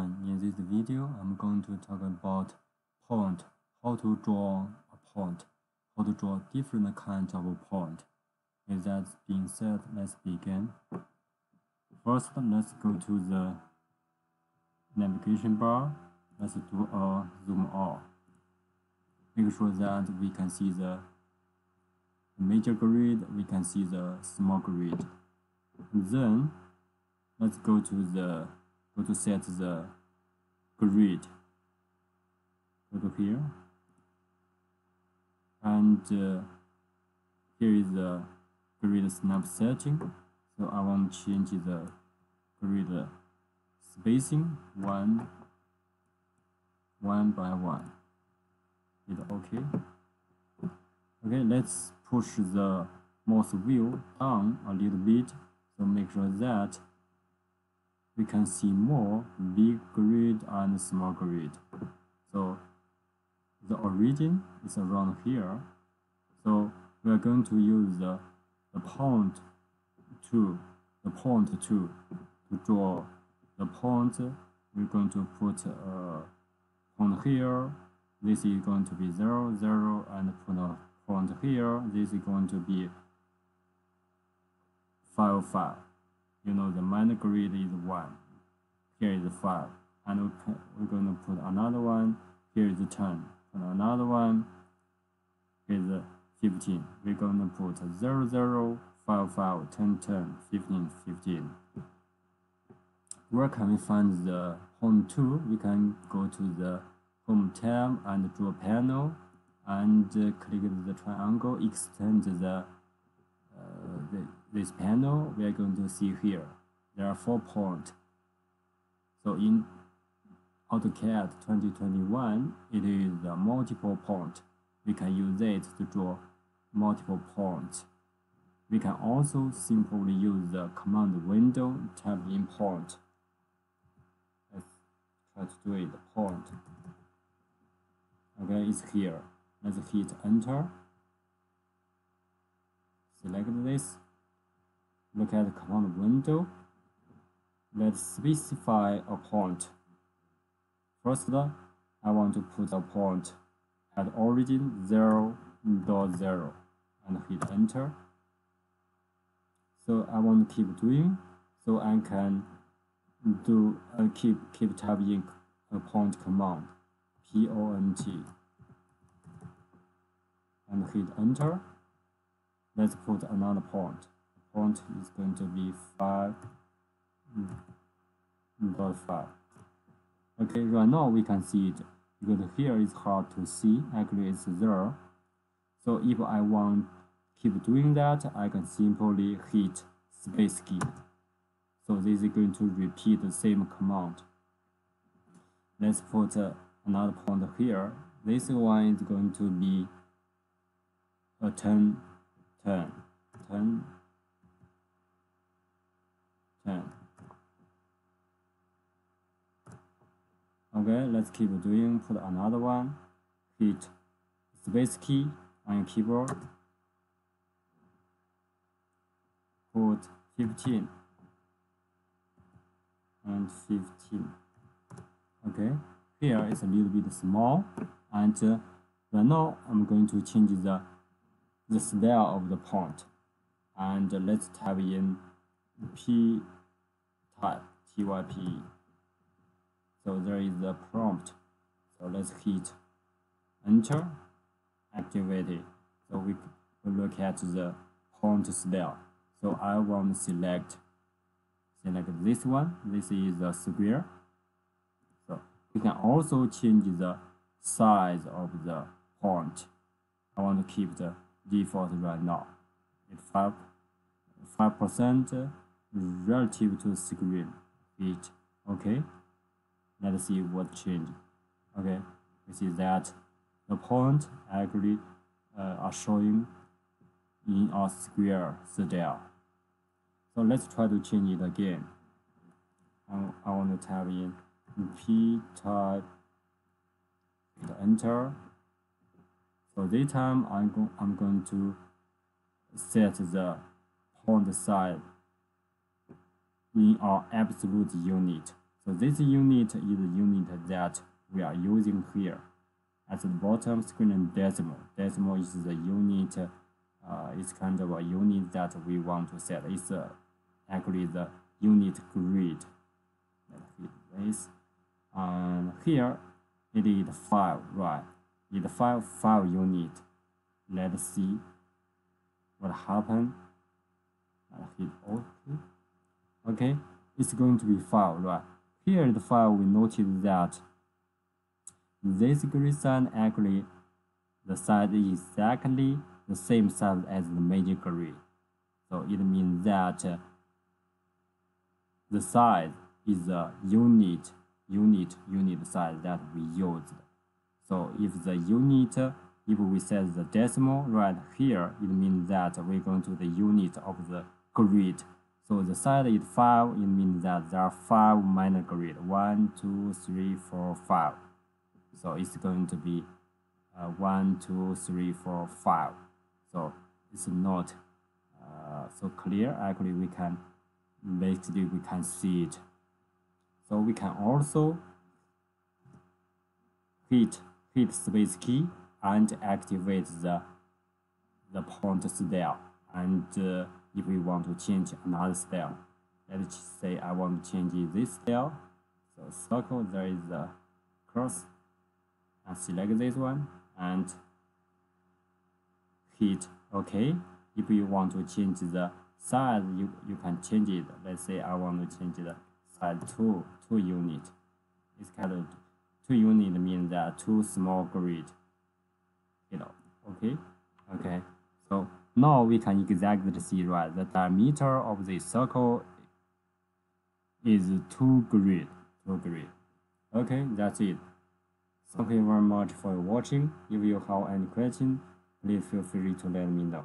everyone, in this video I'm going to talk about point, how to draw a point, how to draw different kinds of point. With that being said, let's begin. First, let's go to the navigation bar. Let's do a zoom out. Make sure that we can see the major grid, we can see the small grid. Then, let's go to the go to set the grid. Go to here. And uh, here is the grid snap setting. So I want to change the grid spacing one one by one. Hit OK okay let's push the mouse wheel down a little bit. So make sure that we can see more big grid and small grid. So the origin is around here. So we are going to use the, the point tool, the point tool to draw the point. We're going to put a point here. This is going to be 0, 0, and put a point here. This is going to be 5, 5 you know the minor grid is 1 here is 5 and we're going to put another one here is 10 and another one is 15 we're going to put 0 0 5 5 10 10 15 15 where can we find the home tool we can go to the home tab and draw panel and uh, click the triangle extend the the, this panel, we are going to see here, there are four points. So in AutoCAD 2021, it is a multiple point. We can use it to draw multiple points. We can also simply use the command window type in point. Let's try to do it, point. Okay, it's here. Let's hit enter select this, look at the command window, let's specify a point. First, I want to put a point at origin 0, dot 0 and hit enter. So I want to keep doing so I can do uh, keep keep typing a point command P O N T and hit enter let's put another point. Point is going to be 5 dot 5. Okay, right now we can see it because here is hard to see. Actually, it's there. So if I want keep doing that, I can simply hit space key. So this is going to repeat the same command. Let's put uh, another point here. This one is going to be a 10 10, 10, 10. Okay, let's keep doing, put another one, hit space key on your keyboard, put 15 and 15. Okay, here is a little bit small. And uh, right now I'm going to change the the style of the point and let's type in p type typ so there is a prompt. So let's hit enter activate it. So we look at the point style so I want to select select this one. This is a square. So we can also change the size of the point I want to keep the default right now. It's 5 5% relative to screen height. Okay, let's see what changed. Okay, we see that the point actually uh, are showing in a square style. So let's try to change it again. I, I want to type in p type, hit enter, so this time I'm, go I'm going to set the point size in our absolute unit. So this unit is the unit that we are using here. At the bottom screen decimal. Decimal is the unit, uh, it's kind of a unit that we want to set. It's uh, actually the unit grid. This. And here it is file, right? It's file file unit. Let's see what happened. I hit OK. Okay, it's going to be file, right? Here in the file, we notice that this grid size actually the size is exactly the same size as the major grid. So it means that uh, the size is a unit, unit, unit size that we used. So if the unit, if we set the decimal right here, it means that we're going to the unit of the grid. So the size is 5, it means that there are 5 minor grid. 1, 2, 3, 4, 5. So it's going to be uh, 1, 2, 3, 4, 5. So it's not uh, so clear. Actually, we can basically we can see it. So we can also hit hit space key and activate the the point style. And uh, if we want to change another style, let's say I want to change this style. So circle there is a cross and select this one and hit OK. If you want to change the size, you, you can change it. Let's say I want to change the size to 2 unit. It's kind of 2 unit means that two small grid. You know, okay? Okay, so now we can exactly see right the diameter of the circle is 2 grid. 2 grid. Okay, that's it. Thank you very much for watching. If you have any question, please feel free to let me know.